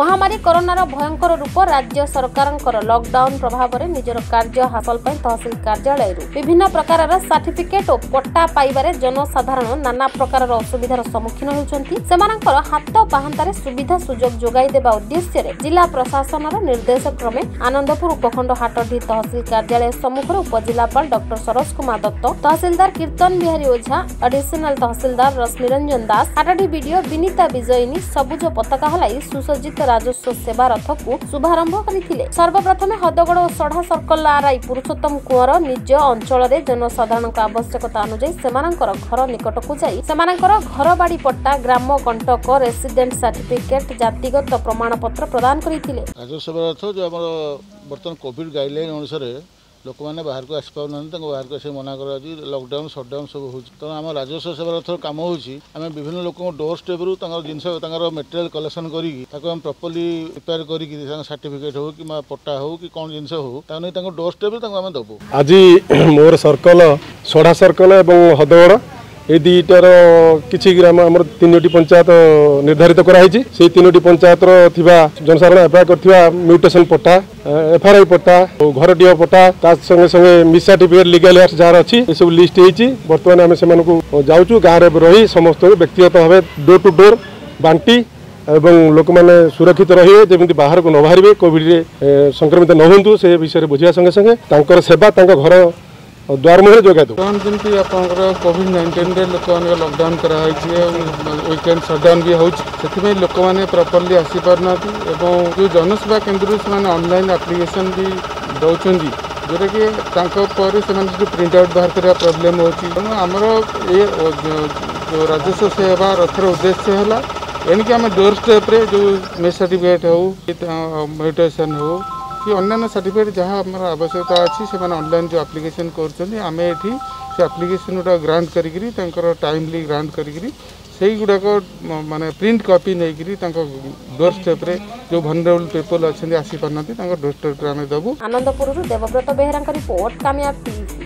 ମହାମାରୀ କରୋନାର ଭୟଙ୍କର ରୂପ ରାଜ୍ୟ ସରକାରଙ୍କର ଲକଡାଉନ ପ୍ରଭାବରେ ନିଜର କାର୍ଯ୍ୟ ହାସଲ ପାଇଁ ତହସିଲ କାର୍ଯ୍ୟାଳୟରୁ ବିଭିନ୍ନ ପ୍ରକାରର ସାର୍ଟିଫିକେଟ୍ ଓ ପଟ୍ଟା ପାଇବାରେ ଜନସାଧାରଣ ନାନା ପ୍ରକାରର ଅସୁବିଧାର ସମ୍ମୁଖୀନ ହେଉଛନ୍ତି ସେମାନଙ୍କର ହାତ ପାହାନ୍ତାରେ ସୁବିଧା ସୁଯୋଗ ଯୋଗାଇ ଦେବା ଉଦ୍ଦେଶ୍ୟରେ ଜିଲ୍ଲା ପ୍ରଶାସନର ନିର୍ଦ୍ଦେଶ କ୍ରମେ ଆନନ୍ଦପୁର ଉପଖଣ୍ଡ ହାଟଡି ତହସିଲ କାର୍ଯ୍ୟାଳୟ ସମ୍ମୁଖରେ ଉପଜିଲ୍ଲାପାଳ ଡକ୍ଟର ସରୋଜ କୁମାର ଦତ୍ତ ତହସିଲଦାର କୀର୍ତ୍ତନ ବିହାରୀ ଓଝା ଆଡିସନାଲ ତହସିଲଦାର ରଶ୍ମିରଞ୍ଜନ ଦାସ ହାଟଡି ବିଡିଓ ବିନିତା ବିଜୟିନୀ ସବୁଜ ପତାକା ହଲାଇ ସୁସଜ୍ଜିତ ରାଜସ୍ୱ ସେବା ରଥକୁ ଶୁଭାରମ୍ଭ କରିଥିଲେ ସର୍ବପ୍ରଥମେ ହଦଗଡ ଓ ସଢା ସର୍କଲ ଆରଆଇ ପୁରୁଷୋତ୍ତମ କୁଅଁର ନିଜ ଅଞ୍ଚଳରେ ଜନସାଧାରଣଙ୍କ ଆବଶ୍ୟକତା ଅନୁଯାୟୀ ସେମାନଙ୍କର ଘର ନିକଟକୁ ଯାଇ ସେମାନଙ୍କର ଘରବାଡି ପଟ୍ଟା ଗ୍ରାମ କଣ୍ଟକ ରେସିଡେଣ୍ଟ ସାର୍ଟିଫିକେଟ ଜାତିଗତ ପ୍ରମାଣପତ୍ର ପ୍ରଦାନ କରିଥିଲେ ରାଜସ୍ୱ ରଥ ଯେ ଆମର ବର୍ତ୍ତମାନ କୋଭିଡ ଗାଇଡଲାଇନ ଅନୁସାରେ ଲୋକମାନେ ବାହାରକୁ ଆସିପାରୁନାହାନ୍ତି ତାଙ୍କୁ ବାହାରକୁ ଆସିକି ମନା କରାଯାଉଛି ଲକଡାଉନ୍ ସଟ୍ଡାଉନ୍ ସବୁ ହେଉଛି ତେଣୁ ଆମ ରାଜସ୍ୱ ସେବାର ଏଥର କାମ ହେଉଛି ଆମେ ବିଭିନ୍ନ ଲୋକଙ୍କ ଡୋର୍ ଷ୍ଟେପ୍ରୁ ତାଙ୍କର ଜିନିଷ ତାଙ୍କର ମେଟେରିଆଲ୍ କଲେକ୍ସନ୍ କରିକି ତାକୁ ଆମେ ପ୍ରପର୍ଲି ପ୍ରିପେୟାର କରିକି ତାଙ୍କ ସାର୍ଟିଫିକେଟ୍ ହେଉ କିମ୍ବା ପଟା ହେଉ କି କ'ଣ ଜିନିଷ ହେଉ ତାକୁ ନେଇ ତାଙ୍କ ଡୋର୍ ଷ୍ଟେପ୍ରୁ ତାଙ୍କୁ ଆମେ ଦେବୁ ଆଜି ମୋର ସର୍କଲ ସୋଢ଼ା ସର୍କଲ ଏବଂ ହଦଗଡ଼ এই দুইটার কিছু গ্রাম আমার তিনোটি পঞ্চায়েত নির্ধারিত করা হয়েছে সেই তিনোটি পঞ্চায়েতর থিবা জনসাধারণ এপ্লাই করଥିବା মিউটেশন পট্টা এফআরআই পট্টা ঘরটিও পট্টা তা সঙ্গে সঙ্গে মিসাটিফিকেট লিগাল ইয়ার্স যার অছি এসব লিস্ট হয়েছি বর্তমানে আমি সেমানকু যাওছু গাঁরে রহি সমস্ত ব্যক্তিগত ভাবে ডোর টু ডোর বান্টি এবং ଲୋକମାନେ ସୁରକ୍ଷିତ ରହିବେ ଯେମିତି ବାହାରକୁ ନ ବାହାରିବେ କୋଭିଡ଼ରେ ସଂକ୍ରମିତ ନ ହୁଅନ୍ତୁ ସେ ବିଷୟରେ ବୁଝିବା ସଙ୍ଗେ ସଙ୍ଗେ ତାଙ୍କର ସେବା ତାଙ୍କ ଘର ଆଉ ଦ୍ୱାରମୁହଁରେ ଯୋଗାଇ ଦେବୁ ବର୍ତ୍ତମାନ ଯେମିତି ଆପଣଙ୍କର କୋଭିଡ୍ ନାଇଣ୍ଟିନ୍ରେ ଲୋକମାନଙ୍କ ଲକଡାଉନ୍ କରାହେଇଛି ୱିକେଣ୍ଡ୍ ସଟ୍ଡାଉନ୍ ବି ହେଉଛି ସେଥିପାଇଁ ଲୋକମାନେ ପ୍ରପର୍ଲି ଆସିପାରୁନାହାନ୍ତି ଏବଂ ଯେଉଁ ଜନସେବା କେନ୍ଦ୍ରରୁ ସେମାନେ ଅନଲାଇନ୍ ଆପ୍ଲିକେସନ୍ ବି ଦେଉଛନ୍ତି ଯେଉଁଟାକି ତାଙ୍କ ପରେ ସେମାନେ ଯେଉଁ ପ୍ରିଣ୍ଟ ଆଉଟ୍ ବାହାର କରିବା ପ୍ରୋବ୍ଲେମ୍ ହେଉଛି ତେଣୁ ଆମର ଏ ଯେଉଁ ରାଜସ୍ୱ ସେବା ରଥର ଉଦ୍ଦେଶ୍ୟ ହେଲା ଏଣିକି ଆମେ ଡୋର୍ ଷ୍ଟେପ୍ରେ ଯେଉଁ ମେସ୍ ସାର୍ଟିଫିକେଟ୍ ହେଉ ମେଡ଼ିଟେସନ୍ ହେଉ କି ଅନ୍ୟାନ୍ୟ ସାର୍ଟିଫିକେଟ୍ ଯାହା ଆମର ଆବଶ୍ୟକତା ଅଛି ସେମାନେ ଅନଲାଇନ୍ ଯେଉଁ ଆପ୍ଲିକେସନ୍ କରୁଛନ୍ତି ଆମେ ଏଠି ସେ ଆପ୍ଲିକେସନ୍ ଗୁଡ଼ା ଗ୍ରାଣ୍ଟ କରିକିରି ତାଙ୍କର ଟାଇମ୍ଲି ଗ୍ରାଣ୍ଟ କରିକିରି ସେଇଗୁଡ଼ାକ ମାନେ ପ୍ରିଣ୍ଟ କପି ନେଇକିରି ତାଙ୍କ ଡୋର୍ ଷ୍ଟେପ୍ରେ ଯେଉଁ ଭନରେବୁଲ୍ ପିପଲ୍ ଅଛନ୍ତି ଆସିପାରୁନାହାନ୍ତି ତାଙ୍କ ଡୋର୍ ଷ୍ଟେପ୍ରେ ଆମେ ଦେବୁ ଆନନ୍ଦପୁରରୁ ଦେବବ୍ରତ ବେହେରାଙ୍କ ରିପୋର୍ଟ କାମିଆ